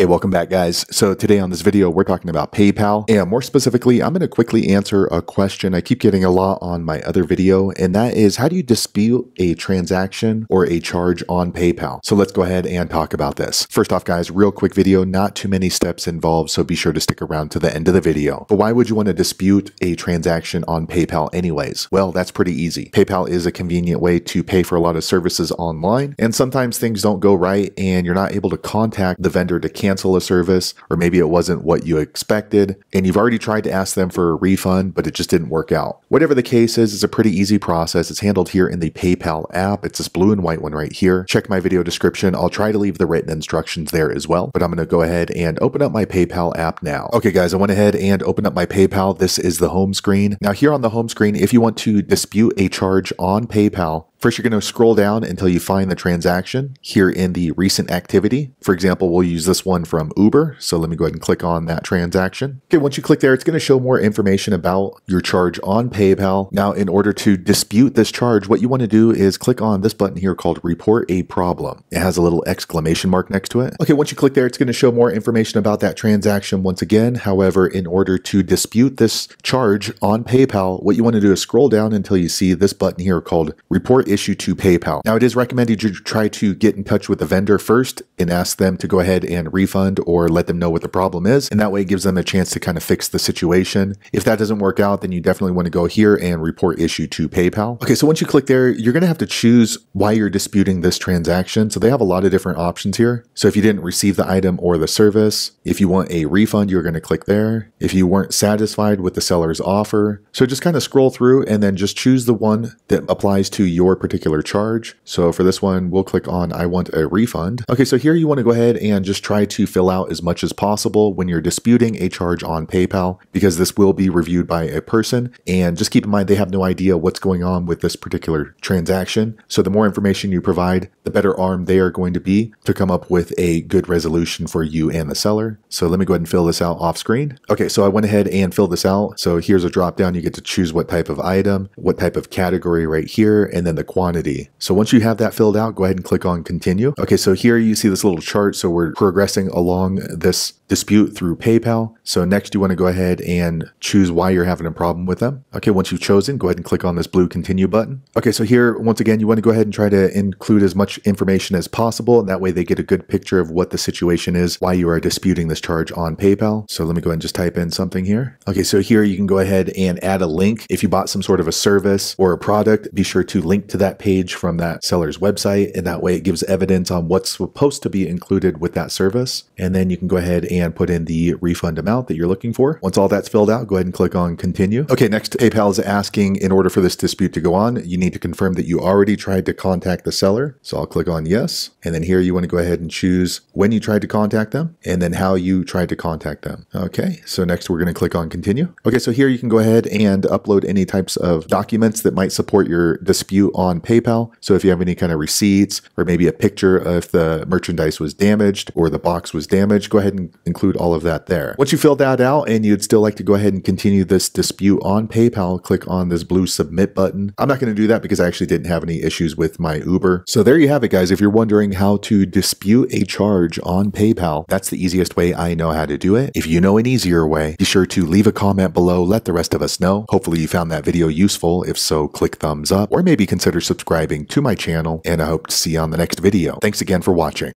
Hey, welcome back guys. So today on this video, we're talking about PayPal and more specifically, I'm going to quickly answer a question I keep getting a lot on my other video and that is how do you dispute a transaction or a charge on PayPal? So let's go ahead and talk about this. First off guys, real quick video, not too many steps involved, so be sure to stick around to the end of the video. But why would you want to dispute a transaction on PayPal anyways? Well, that's pretty easy. PayPal is a convenient way to pay for a lot of services online and sometimes things don't go right and you're not able to contact the vendor to cancel cancel a service, or maybe it wasn't what you expected, and you've already tried to ask them for a refund, but it just didn't work out. Whatever the case is, it's a pretty easy process. It's handled here in the PayPal app. It's this blue and white one right here. Check my video description. I'll try to leave the written instructions there as well, but I'm going to go ahead and open up my PayPal app now. Okay, guys, I went ahead and opened up my PayPal. This is the home screen. Now, here on the home screen, if you want to dispute a charge on PayPal, First, you're going to scroll down until you find the transaction here in the recent activity. For example, we'll use this one from Uber. So let me go ahead and click on that transaction. Okay, once you click there, it's going to show more information about your charge on PayPal. Now, in order to dispute this charge, what you want to do is click on this button here called Report a Problem. It has a little exclamation mark next to it. Okay, once you click there, it's going to show more information about that transaction once again. However, in order to dispute this charge on PayPal, what you want to do is scroll down until you see this button here called Report issue to PayPal. Now, it is recommended you try to get in touch with the vendor first and ask them to go ahead and refund or let them know what the problem is. And that way it gives them a chance to kind of fix the situation. If that doesn't work out, then you definitely want to go here and report issue to PayPal. Okay, so once you click there, you're going to have to choose why you're disputing this transaction. So they have a lot of different options here. So if you didn't receive the item or the service, if you want a refund, you're going to click there. If you weren't satisfied with the seller's offer, so just kind of scroll through and then just choose the one that applies to your particular charge. So for this one, we'll click on I want a refund. Okay, so here you want to go ahead and just try to fill out as much as possible when you're disputing a charge on PayPal because this will be reviewed by a person. And just keep in mind, they have no idea what's going on with this particular transaction. So the more information you provide, the better armed they are going to be to come up with a good resolution for you and the seller. So let me go ahead and fill this out off screen. Okay, so I went ahead and filled this out. So here's a drop down. You get to choose what type of item, what type of category right here, and then the quantity. So once you have that filled out, go ahead and click on continue. Okay, so here you see this little chart. So we're progressing along this dispute through PayPal. So next you want to go ahead and choose why you're having a problem with them. Okay, once you've chosen, go ahead and click on this blue continue button. Okay, so here, once again, you want to go ahead and try to include as much information as possible. And that way they get a good picture of what the situation is, why you are disputing this charge on PayPal. So let me go ahead and just type in something here. Okay, so here you can go ahead and add a link. If you bought some sort of a service or a product, be sure to link to that page from that seller's website. And that way it gives evidence on what's supposed to be included with that service. And then you can go ahead and put in the refund amount that you're looking for. Once all that's filled out, go ahead and click on continue. Okay, next PayPal is asking in order for this dispute to go on, you need to confirm that you already tried to contact the seller. So I'll click on yes. And then here you want to go ahead and choose when you tried to contact them and then how you tried to contact them. Okay, so next we're going to click on continue. Okay, so here you can go ahead and upload any types of documents that might support your dispute on PayPal. So if you have any kind of receipts or maybe a picture if the merchandise was damaged or the box was damaged, go ahead and include all of that there. Once you fill that out and you'd still like to go ahead and continue this dispute on PayPal, click on this blue submit button. I'm not going to do that because I actually didn't have any issues with my Uber. So there you have it, guys. If you're wondering how to dispute a charge on PayPal, that's the easiest way I know how to do it. If you know an easier way, be sure to leave a comment below. Let the rest of us know. Hopefully you found that video useful. If so, click thumbs up or maybe consider subscribing to my channel and I hope to see you on the next video. Thanks again for watching.